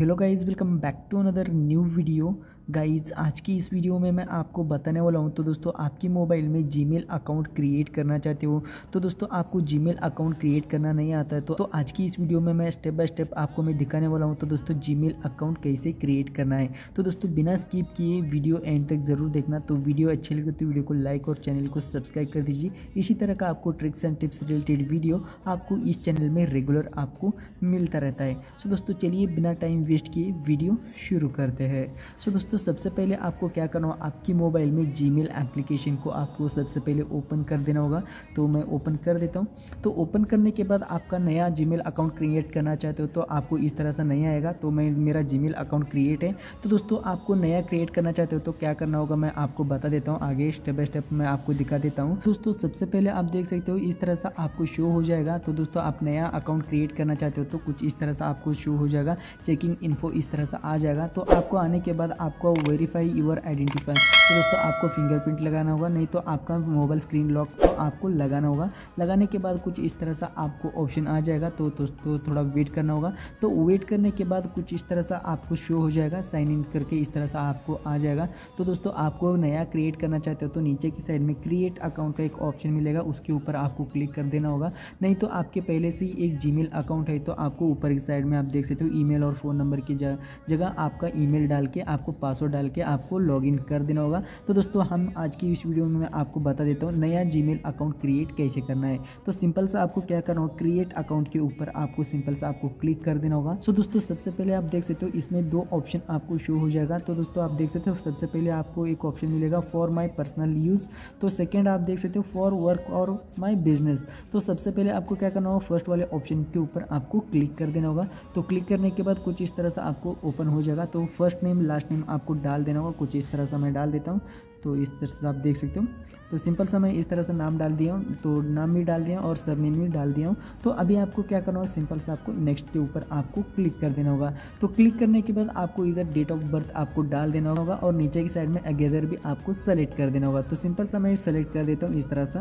hello guys welcome back to another new video. Guys आज की इस वीडियो में मैं आपको बताने वाला हूँ तो दोस्तों आपकी मोबाइल में जीमेल अकाउंट क्रिएट करना चाहते हो तो दोस्तों आपको जीमेल अकाउंट क्रिएट करना नहीं आता है तो, तो आज की इस वीडियो में मैं स्टेप बाय स्टेप आपको मैं दिखाने वाला हूँ तो दोस्तों जीमेल अकाउंट कैसे क्रिएट करना है। तो दोस्तों बिना स्किप किए वीडियो एंड तक ज़रूर देखना तो वीडियो अच्छी लगे तो वीडियो को लाइक और चैनल को सब्सक्राइब कर दीजिए। इसी तरह का आपको tricks and tips related video आपको इस चैनल में रेगुलर आपको मिलता रहता है। सो दोस्तों चलिए बिना टाइम वेस्ट किए वीडियो शुरू करते हैं। सो दोस्तों सबसे पहले आपको क्या करना होगा? आपकी मोबाइल में जीमेल एप्लीकेशन को आपको सबसे पहले ओपन कर देना होगा। तो मैं ओपन कर देता हूँ। तो ओपन करने के बाद आपका नया जीमेल अकाउंट क्रिएट करना चाहते हो तो आपको इस तरह से नहीं आएगा। तो मैं, मेरा जीमेल अकाउंट क्रिएट है। तो दोस्तों, आपको नया क्रिएट करना चाहते हो तो क्या करना होगा? मैं आपको बता देता हूँ। आगे स्टेप बाय स्टेप मैं आपको दिखा देता हूँ। दोस्तों, सबसे पहले आप देख सकते हो इस तरह से आपको शो हो जाएगा। तो दोस्तों, आप नया अकाउंट क्रिएट करना चाहते हो तो कुछ इस तरह से आपको शो हो जाएगा। चेकिंग इन्फो इस तरह से आ जाएगा। तो आपको आने के बाद आपको वेरीफाई यूर आइडेंटिफाई तो दोस्तों, आपको फिंगरप्रिंट लगाना होगा, नहीं तो आपका मोबाइल स्क्रीन लॉक तो आपको लगाना होगा। लगाने के बाद कुछ इस तरह से आपको ऑप्शन आ जाएगा तो दोस्तों, थोड़ा वेट करना होगा। तो वेट करने के बाद कुछ इस तरह से आपको शो हो जाएगा साइन इन करके इस तरह से आपको आ जाएगा। तो दोस्तों, आपको नया क्रिएट करना चाहते हो तो नीचे की साइड में क्रिएट अकाउंट का एक ऑप्शन मिलेगा, उसके ऊपर आपको क्लिक कर देना होगा। नहीं तो आपके पहले से ही एक जी अकाउंट है तो आपको ऊपर की साइड में आप देख सकते हो ईमेल और फ़ोन नंबर की जगह आपका ईमेल डाल के आपको पासवर्ड डाल के आपको लॉगिन कर देना होगा। तो दोस्तों, हम आज की इस वीडियो में आपको बता देता हूँ नया जीमेल अकाउंट क्रिएट कैसे करना है। तो सिंपल सा आपको क्या करना होगा क्रिएट अकाउंट के ऊपर आपको सिंपल सा आपको क्लिक कर देना होगा। सो दोस्तों, सबसे पहले आप देख सकते हो इसमें दो ऑप्शन आपको शो हो जाएगा। तो दोस्तों, आप देख सकते हो सबसे पहले आपको एक ऑप्शन मिलेगा फॉर माई पर्सनल यूज़ तो सेकेंड आप देख सकते हो फॉर वर्क और माई बिज़नेस तो सबसे पहले आपको क्या करना होगा फ़र्स्ट वाले ऑप्शन के ऊपर आपको क्लिक कर देना होगा। तो क्लिक करने के बाद कुछ इस तरह से आपको ओपन हो जाएगा। तो फ़र्स्ट नेम लास्ट नेम आपको डाल देना होगा, कुछ इस तरह से मैं डाल देता हूँ तो इस तरह से आप देख सकते हो। तो सिंपल सा मैं इस तरह से नाम डाल दिया हूँ तो नाम भी डाल दिया और सरनेम भी डाल दिया हूँ। तो अभी आपको क्या करना होगा, सिंपल से आपको नेक्स्ट के ऊपर आपको क्लिक कर देना होगा। तो क्लिक करने के बाद आपको इधर डेट ऑफ़ बर्थ आपको डाल देना होगा और नीचे की साइड में अगेदर भी आपको सेलेक्ट कर देना होगा। तो सिंपल सा मैं सेलेक्ट कर देता हूँ इस तरह से।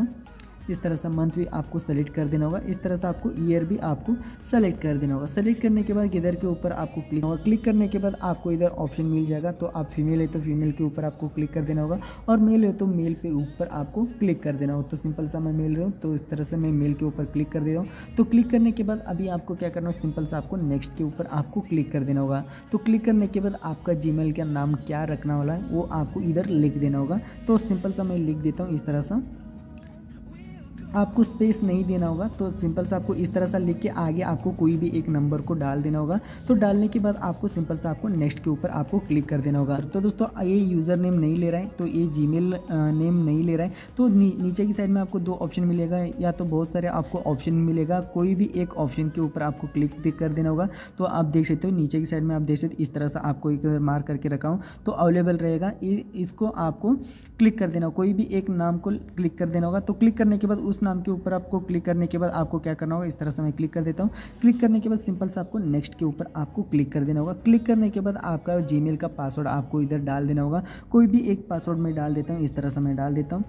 इस तरह से मंथ भी आपको सेलेक्ट कर देना होगा। इस तरह से आपको ईयर भी आपको सेलेक्ट कर देना होगा। सेलेक्ट करने के बाद इधर के ऊपर आपको क्लिक होगा? क्लिक करने के बाद आपको इधर ऑप्शन मिल जाएगा तो आप फीमेल है तो फीमेल के ऊपर आपको क्लिक कर देना होगा और मेल है तो मेल पे ऊपर आपको क्लिक कर देना होगा। तो सिंपल सा मैं मेल रहा हूँ तो इस तरह से मैं मेल के ऊपर क्लिक कर दे रहा हूँ। तो क्लिक करने के बाद अभी आपको क्या करना हो सिंपल सा आपको नेक्स्ट के ऊपर आपको क्लिक कर देना होगा। तो क्लिक करने के बाद आपका जी का नाम क्या रखना वाला है, वो आपको इधर लिख देना होगा। तो सिंपल सा मैं लिख देता हूँ, इस तरह से। आपको स्पेस नहीं देना होगा तो सिंपल सा आपको इस तरह सा लिख के आगे आपको कोई भी एक नंबर को डाल देना होगा। तो डालने के बाद आपको सिंपल सा आपको नेक्स्ट के ऊपर आपको क्लिक कर देना होगा। तो दोस्तों, ये यूज़र नेम नहीं ले रहा है तो ये जी नेम नहीं ले रहा है। तो नीचे की साइड में आपको दो ऑप्शन मिलेगा, या तो बहुत सारे आपको ऑप्शन मिलेगा। कोई भी एक ऑप्शन के ऊपर आपको क्लिक कर देना होगा। तो आप देख सकते हो, नीचे की साइड में आप देख सकते इस तरह से आपको एक मार्क करके रखा हूँ। तो अवेलेबल रहेगा इसको आपको क्लिक कर देना कोई भी एक नाम को क्लिक कर देना होगा। तो क्लिक करने के बाद उस नाम के ऊपर आपको क्लिक करने के बाद आपको क्या करना होगा? इस तरह से मैं क्लिक कर देता हूँ। क्लिक करने के बाद सिंपल से आपको नेक्स्ट के ऊपर आपको क्लिक कर देना होगा। क्लिक करने के बाद आपका जी का पासवर्ड आपको इधर डाल देना होगा। कोई भी एक पासवर्ड मैं डाल देता हूँ, इस तरह से मैं डाल देता हूँ।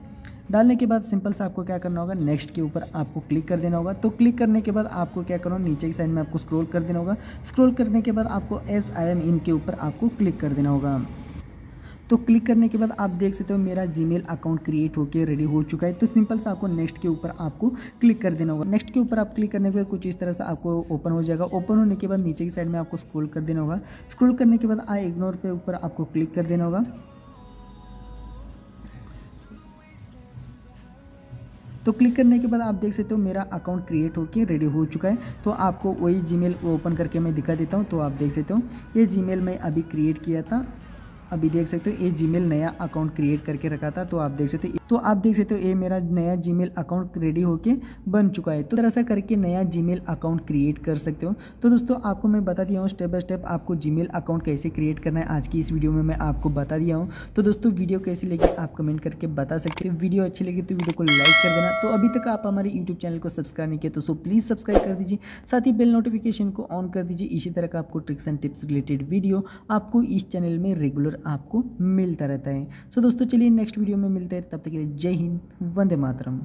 डालने के बाद सिंपल से आपको क्या करना होगा? नेक्स्ट के ऊपर आपको क्लिक कर देना होगा। तो क्लिक करने के बाद आपको क्या करना होगा? नीचे की साइड में आपको स्क्रॉल कर देना होगा। स्क्रॉल करने के बाद आपको एस आई एम इन के ऊपर आपको क्लिक कर देना होगा। तो क्लिक करने के बाद आप देख सकते हो मेरा जीमेल अकाउंट क्रिएट होकर रेडी हो चुका है। तो सिंपल से आपको नेक्स्ट के ऊपर आपको क्लिक कर देना होगा। नेक्स्ट के ऊपर आप क्लिक करने के बाद कुछ इस तरह से आपको ओपन हो जाएगा। ओपन होने के बाद नीचे की साइड में आपको स्क्रोल कर देना होगा। स्क्रोल करने के बाद आई इग्नोर पे ऊपर आपको क्लिक कर देना होगा। तो क्लिक करने के बाद आप देख सकते हो मेरा अकाउंट क्रिएट होकर रेडी हो चुका है। तो आपको वही जीमेल ओपन करके मैं दिखा देता हूँ। तो आप देख सकते हो, ये जीमेल मैं अभी क्रिएट किया था। अभी देख सकते हो, ये जीमेल नया अकाउंट क्रिएट करके रखा था तो आप देख सकते हो तो आप देख सकते हो, ये मेरा नया जीमेल अकाउंट रेडी होके बन चुका है। तो तरह करके नया जीमेल अकाउंट क्रिएट कर सकते हो। तो दोस्तों, आपको मैं बता दिया हूँ स्टेप बाय स्टेप आपको जीमेल अकाउंट कैसे क्रिएट करना है। आज की इस वीडियो में मैं आपको बता दिया हूँ। तो दोस्तों वीडियो कैसी लगी आप कमेंट करके बता सकते हो। वीडियो अच्छी लगी तो वीडियो को लाइक कर देना। तो अभी तक आप हमारे यूट्यूब चैनल को सब्सक्राइब नहीं किया तो सो प्लीज़ सब्सक्राइब कर दीजिए। साथ ही बेल नोटिफिकेशन को ऑन कर दीजिए। इसी तरह का आपको tricks and tips related video आपको इस चैनल में रेगुलर आपको मिलता रहता है। सो दोस्तों, चलिए नेक्स्ट वीडियो में मिलते हैं। तब तक के लिए जय हिंद, वंदे मातरम।